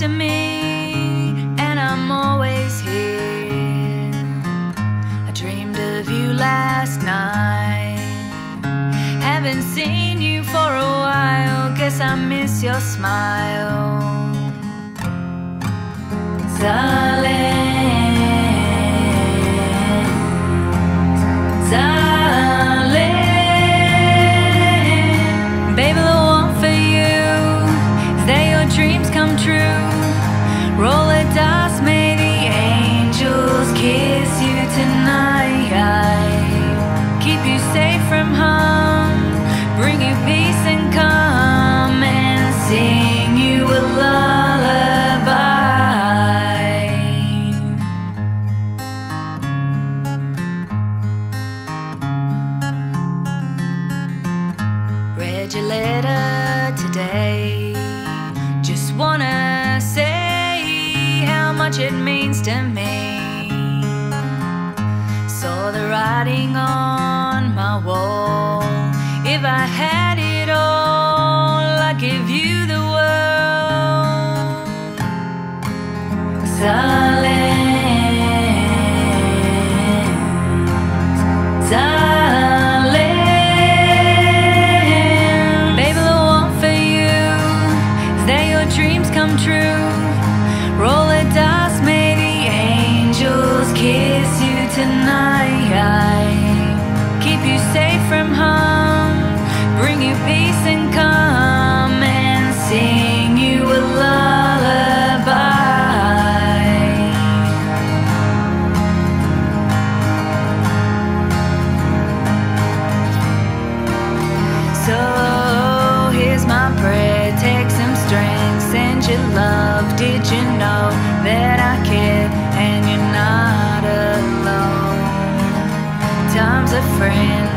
to me, and I'm always here. I dreamed of you last night. Haven't seen you for a while, guess I miss your smile. Darling, darling. Dreams come true. Roll the dice, much it means to me. Saw the writing on my wall.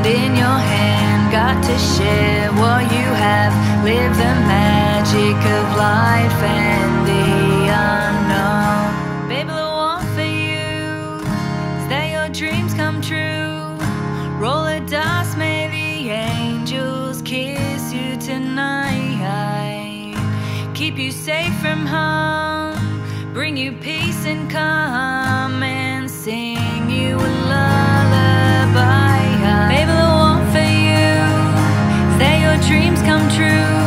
Friend in your hand, got to share what you have. Live the magic of life and the unknown. Baby, the one for you is that your dreams come true. Roll the dice, may the angels kiss you tonight. Keep you safe from harm, bring you peace and calm, come true.